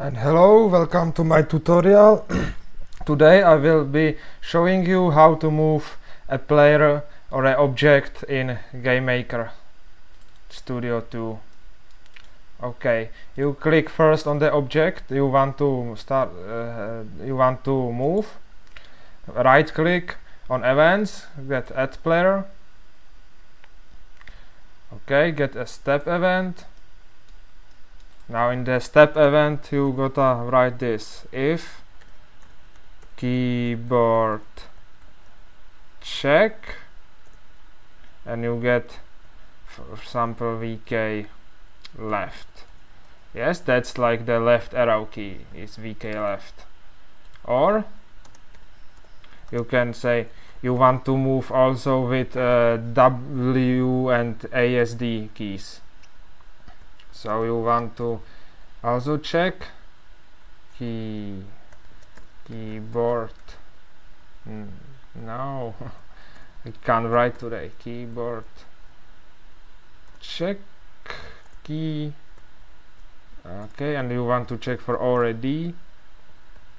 and hello welcome to my tutorial. Today I will be showing you how to move a player or an object in GameMaker Studio 2 okay you click first on the object you want to start uh, you want to move. Right click on events get add player. Okay get a step event now in the step event you gotta write this. If keyboard check and you get for example vk left. Yes that's like the left arrow key is vk left. Or you can say you want to move also with uh, W and ASD keys so you want to also check key keyboard mm, no. I can't write today. Keyboard. Check key. Okay and you want to check for ord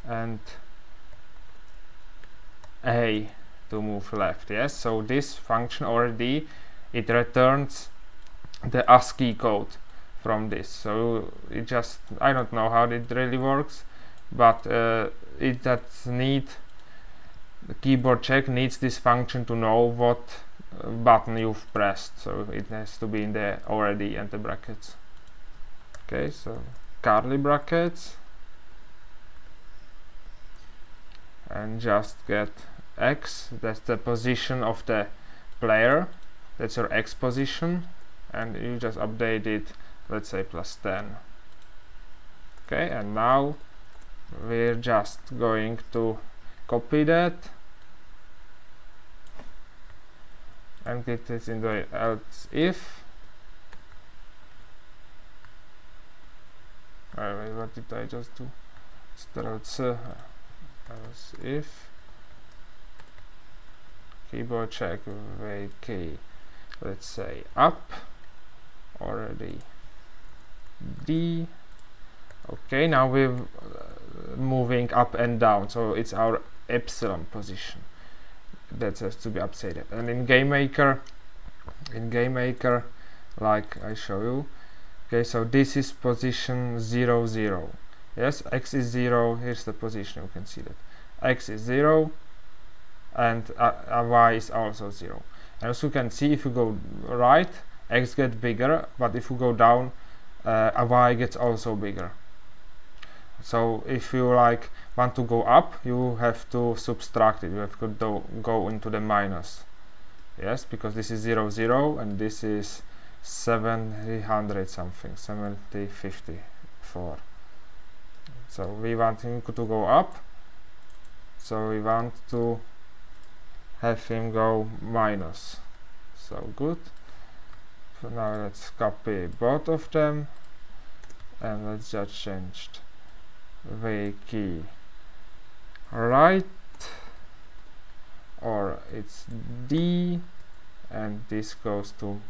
and A to move left yes? So this function ord it returns the ASCII code from this. So it just I don't know how it really works but uh, it does need the keyboard check needs this function to know what uh, button you've pressed. So it has to be in there ord and the brackets. Okay so curly brackets. And just get x. That's the position of the player. That's your x position. And you just update it let's say plus 10 okay and now we're just going to copy that and get this in the else if. Uh, what did I just do? Else else if. Keyboard check key let's say up. Already D. Okay now we're uh, moving up and down. So it's our epsilon position that has to be updated. And in GameMaker in GameMaker like I show you okay so this is position 0 0 yes x is 0 here's the position. You can see that. X is 0 and uh, uh, y is also 0 and as you can see if you go right x gets bigger but if you go down uh, a y gets also bigger. So if you like want to go up you have to subtract it. You have to do, go into the minus. Yes because this is 0 0 and this is 700 something 70 54 so we want him to go up. So we want to have him go minus. So good so now let's copy both of them and let's just change the key. Right or it's D and this goes to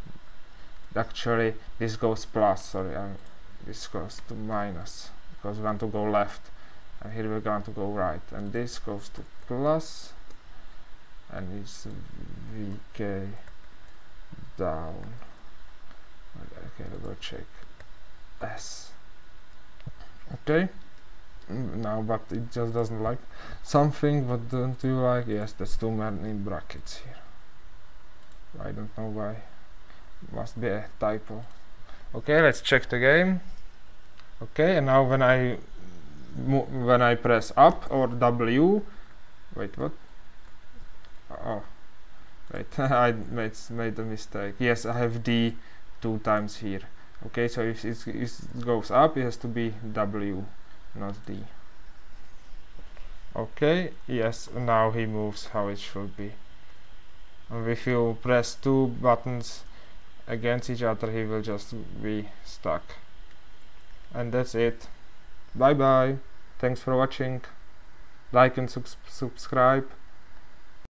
actually this goes plus sorry and this goes to minus because we want to go left and here we're going to go right and this goes to plus and it's VK down check S okay. Mm, now but it just doesn't like. Something what don't you like? Yes that's too many brackets here. I don't know why. Must be a typo. Okay let's check the game. Okay and now when I when I press up or W wait what? Oh wait I made, made a mistake. Yes I have D two times here okay so if it goes up it has to be W not D. Okay yes now he moves how it should be. And if you press two buttons against each other he will just be stuck. And that's it. Bye bye thanks for watching. Like and sub subscribe